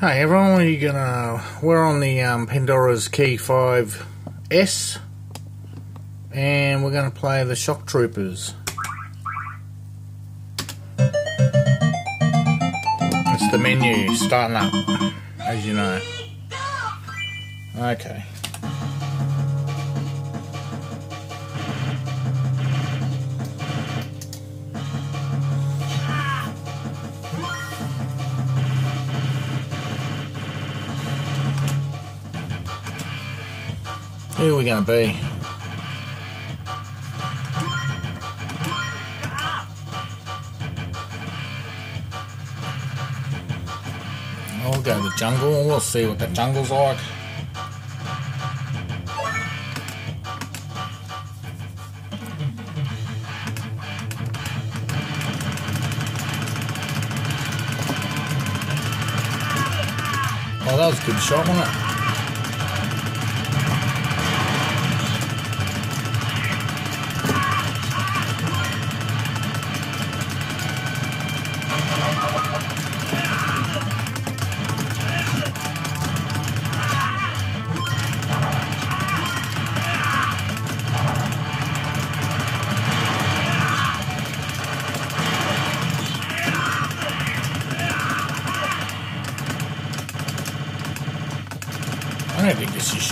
Hey everyone, we're gonna we're on the um, Pandora's Key 5S and we're gonna play the Shock Troopers. It's the menu starting up, as you know. Okay. Who are we going to be? I'll go to the jungle. We'll see what the jungle's like. Oh, that was a good shot, wasn't it?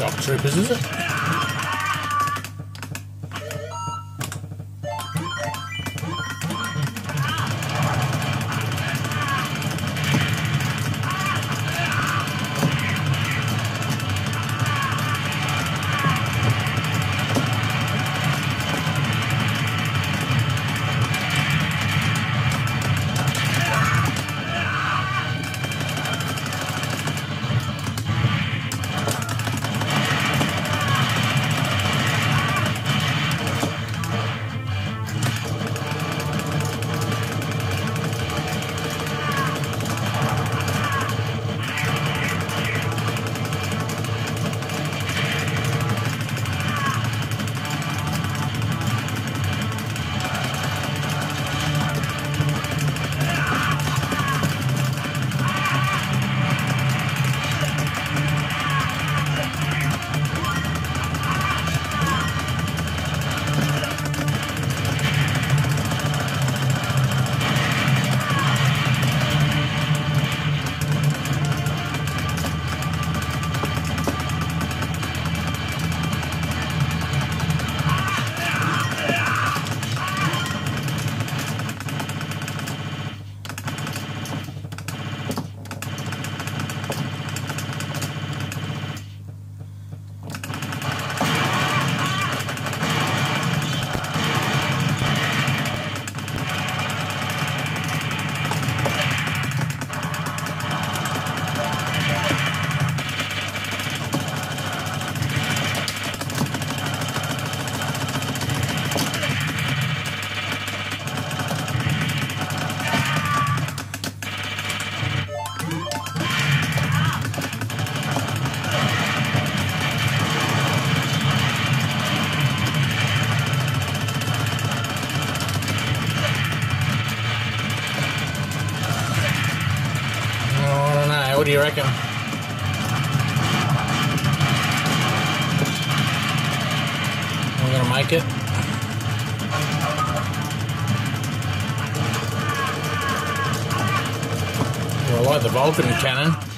Shock troopers, is it? Do? We're gonna make it. Well, I like the Vulcan cannon.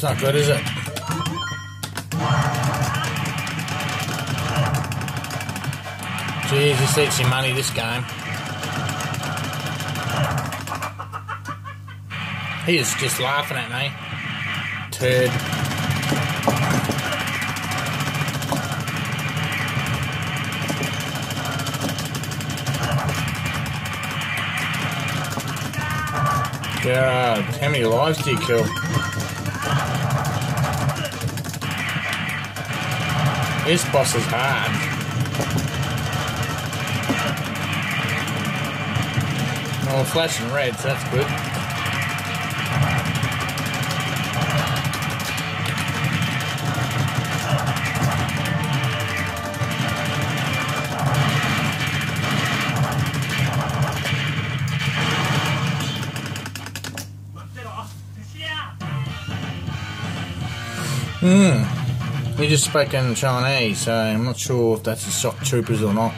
That's not good, is it? This eats your money, this game. He is just laughing at me. Turd. God, how many lives do you kill? This boss is hard. Oh, flashing red, so that's good. Hmm. We just spoke in Chinese, so I'm not sure if that's the shock troopers or not.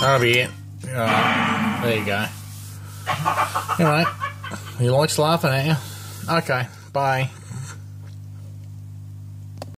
That'll be it. There you go. Alright. He likes laughing at you. Okay, bye.